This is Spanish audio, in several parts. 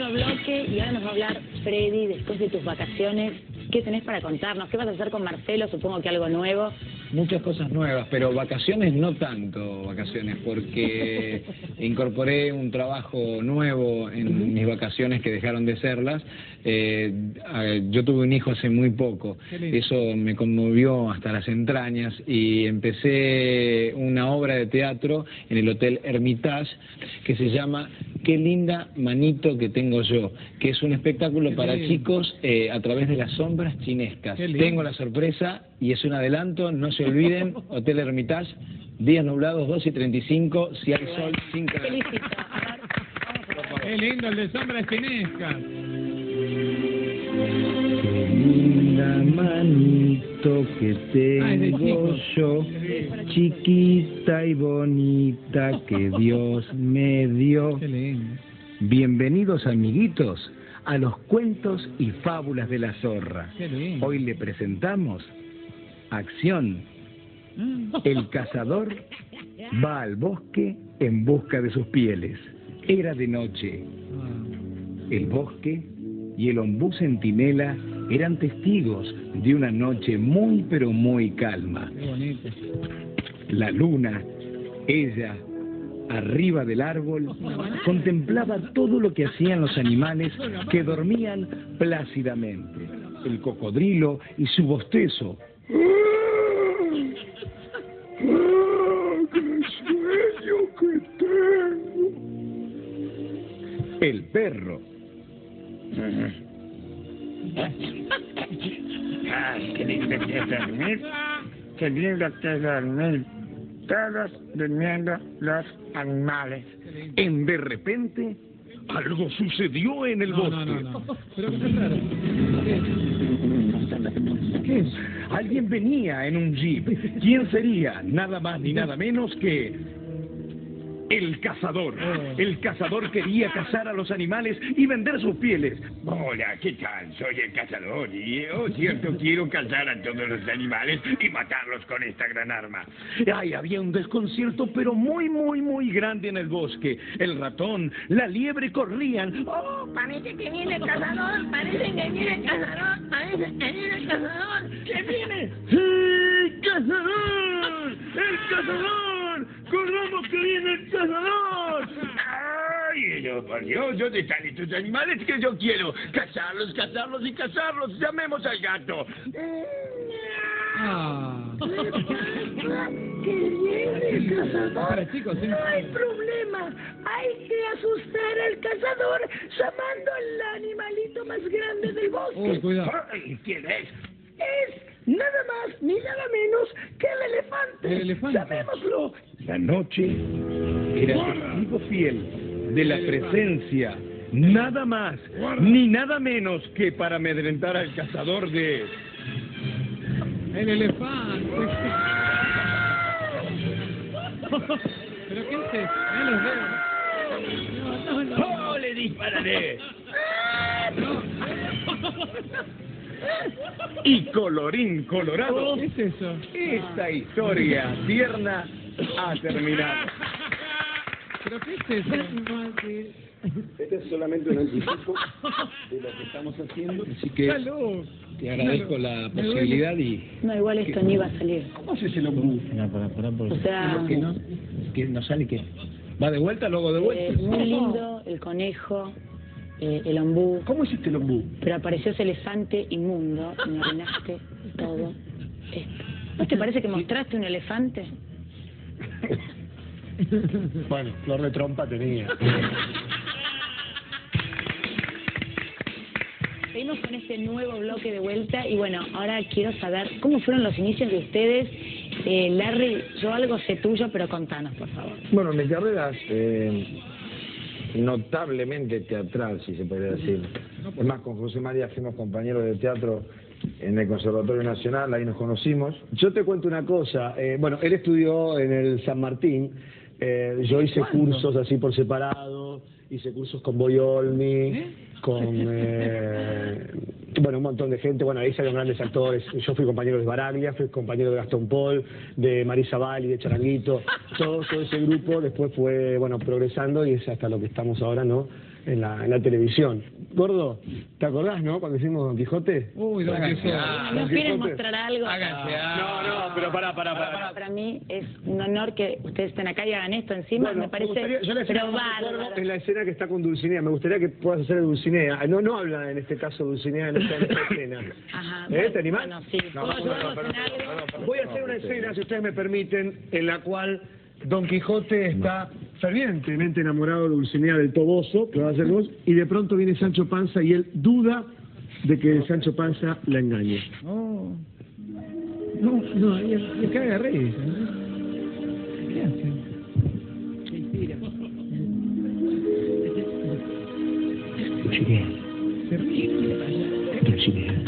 otro bloque y ahora nos va a hablar Freddy después de tus vacaciones. ¿Qué tenés para contarnos? ¿Qué vas a hacer con Marcelo? Supongo que algo nuevo. Muchas cosas nuevas, pero vacaciones no tanto vacaciones, porque incorporé un trabajo nuevo en mis vacaciones que dejaron de serlas. Eh, yo tuve un hijo hace muy poco, eso me conmovió hasta las entrañas y empecé una obra de teatro en el Hotel Hermitage que se llama Qué linda manito que tengo yo, que es un espectáculo para chicos eh, a través de las sombras chinescas. Tengo la sorpresa y es un adelanto, no se olviden, Hotel Hermitage, días nublados 2 y 35, si hay sol, sin Qué lindo el de sombras chinescas. Qué linda manito que tengo yo, chiquita y bonita que Dios me dio. Bienvenidos amiguitos a los cuentos y fábulas de la zorra. Hoy le presentamos Acción. Mm. El cazador va al bosque en busca de sus pieles. Era de noche. Ah. El bosque y el ombú centinela eran testigos de una noche muy pero muy calma. La luna, ella, arriba del árbol, contemplaba todo lo que hacían los animales que dormían plácidamente. El cocodrilo y su bostezo. ¡Qué sueño que tengo! El perro. Lindo que es dormir. Qué lindo que es dormir todos durmiendo los animales. En de repente, algo sucedió en el bosque. No, no, no. ¿Pero qué ¿Qué es? Alguien venía en un jeep. ¿Quién sería? Nada más ni nada menos que el cazador. Oh. El cazador quería cazar a los animales y vender sus pieles. Hola, ¿qué tal? Soy el cazador y, oh, cierto, quiero cazar a todos los animales y matarlos con esta gran arma. Ay, había un desconcierto, pero muy, muy, muy grande en el bosque. El ratón, la liebre corrían. Oh, parece que viene el cazador, parece que viene el cazador, parece que viene el cazador. ¿Qué viene? ¡Sí, cazador! ¡El cazador! ¡Corramos que viene el cazador! ¡Ay, yo, por Dios! ¿Dónde están estos animales que yo quiero? ¡Cazarlos, cazarlos y cazarlos! ¡Llamemos al gato! Ah. ¡Que viene el cazador! No hay problema. Hay que asustar al cazador llamando al animalito más grande del bosque. Oh, cuidado. ¿Quién es? Es nada más ni nada menos que el elefante. El elefante. Llamémoslo. La noche era testigo fiel de la presencia, nada más ni nada menos que para amedrentar al cazador de... El elefante. ¿Pero qué los dedos. No, no, no. ¡Oh, le dispararé! Y colorín colorado. ¿Qué es eso? Esta historia tierna ha terminado. ¿Pero qué es eso? Este es solamente un anticipo de lo que estamos haciendo, así que te agradezco la posibilidad y... No, igual esto ni va a salir. ¿Cómo haces el ombú? No, para, para, O sea... Que no, que no sale que... ¿Va de vuelta, luego de vuelta? Es muy lindo, el conejo, eh, el ombú. ¿Cómo hiciste el ombú? Pero apareció ese elefante inmundo y me arruinaste todo esto. ¿No te parece que mostraste un elefante? bueno, flor de trompa tenía. Seguimos con este nuevo bloque de vuelta y bueno, ahora quiero saber cómo fueron los inicios de ustedes. Eh, Larry, yo algo sé tuyo, pero contanos, por favor. Bueno, mi carrera eh, notablemente teatral, si se puede decir. Es más, con José María fuimos compañeros de teatro en el Conservatorio Nacional, ahí nos conocimos. Yo te cuento una cosa, eh, bueno, él estudió en el San Martín, eh, yo hice cursos así por separado, hice cursos con Boyolmi, ¿Eh? con eh, bueno un montón de gente, bueno ahí salieron grandes actores, yo fui compañero de Baraglia, fui compañero de Gastón Paul, de Marisa Bali, de Charanguito, todo, todo ese grupo después fue bueno progresando y es hasta lo que estamos ahora, ¿no? En la, en la televisión. Gordo, ¿te acordás, no? Cuando hicimos Don Quijote. Uy, Don Quijote. algo. ¿Nos quieren mostrar algo? Háganse No, no, pero pará, pará, pará. Para mí es un honor que ustedes estén acá y hagan esto encima. Bueno, me parece gustaría- yo la escena pero es la escena que está con Dulcinea. Me gustaría que puedas hacer Dulcinea. No, no habla en este caso Dulcinea en esta, en esta escena. Ajá. ¿Eh? ¿Te animás? Bueno, sí. No, ¿Puedo no, ayudarlos no, en algo? Voy a hacer una escena, si ustedes me permiten, en la cual Don Quijote está fervientemente enamorado de Dulcinea del Toboso, que va a ser vos, y de pronto viene Sancho Panza y él duda de que Sancho Panza la engañe. No. No, no, caga de risa. ¿Qué hace? Dulcinea. Dulcinea.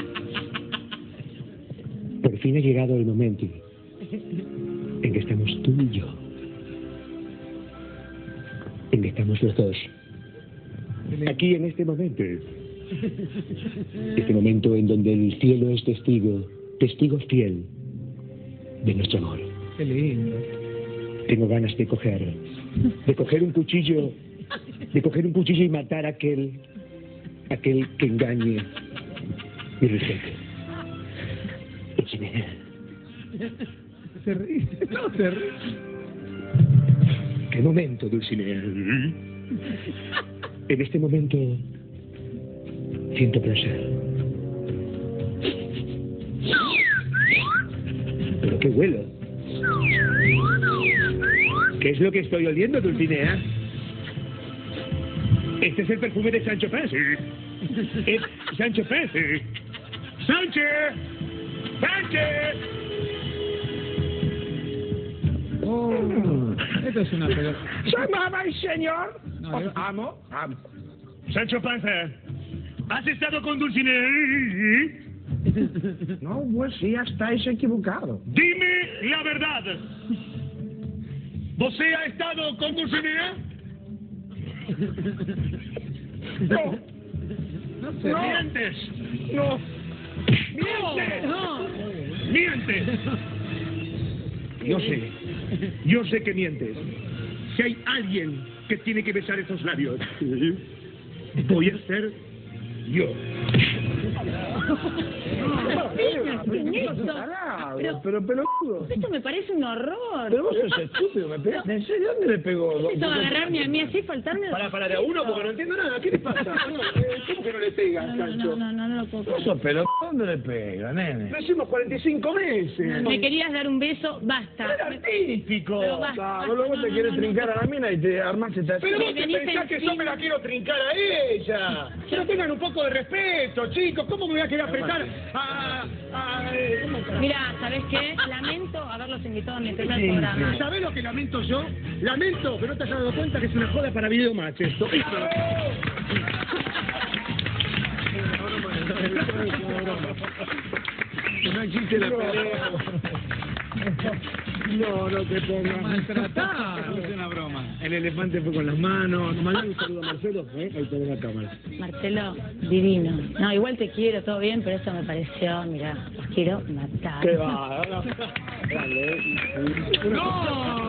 Por fin ha llegado el momento en que estamos tú y yo. Estamos los dos. Aquí en este momento. Este momento en donde el cielo es testigo, testigo fiel de nuestro amor. Qué lindo. Tengo ganas de coger, de coger un cuchillo, de coger un cuchillo y matar a aquel, aquel que engañe respeto. Dulcinea, Se ríe. No, se ríe. ¿Qué momento, Dulcinea? En este momento siento placer. ¿Pero qué huelo? ¿Qué es lo que estoy oliendo, Dulcinea? Este es el perfume de Sancho Panza. Es Sancho Panza. ¡Sánchez! ¡Sánchez! Oh, esto es una pelota. ¡Llamaba el señor! No, yo- amo, amo. Sancho Panza, ¿has estado con Dulcinea? No, pues sí, estáis equivocado. Dime la verdad. ¿Você ha estado con Dulcinea? No, No se ríe. ¡Mientes! no. ¡Mientes! No. ¡Mientes! Yo sé, yo sé que mientes. Si hay alguien que tiene que besar esos labios, voy a ser yo. Pero- Pero, pelotudo. Esto me parece un horror. Pero vos sos estúpido, ¿me pegaste? ¿En serio? ¿Dónde le pegó? Esto va a agarrarme a mí así, faltarme... Para, para de a uno porque no entiendo nada. ¿Qué le pasa? No, ¿Cómo que no le pega, No, no, Sancho? no, no, no lo puedo Vos sos pelotudo. ¿Dónde le pega, nene? Lo hicimos 45 meses. Me querías dar un beso, basta. Era artístico. Pero luego no, te no, quieres no, no. trincar a la mina y te armaste esta... Pero vos te pensás que yo me la quiero trincar a ella. Pero tengan un poco de respeto, chicos. ¿Cómo me voy a querer apretar a... a eh, Mira, ¿sabes qué? Lamento haberlos invitado a mi primer Sí, programa. ¿Sabés lo que lamento yo? Lamento que no te hayas dado cuenta que es una joda para video match esto. No existe la pelea. No, no te pongas. Maltratado. El elefante fue con las manos. Mandale un saludo a Marcelo. ¿eh? Ahí te ve la cámara. Marcelo, divino. No, igual te quiero, todo bien, pero esto me pareció, mira, los quiero matar. Qué va. ahora- Grande, ¿eh? No.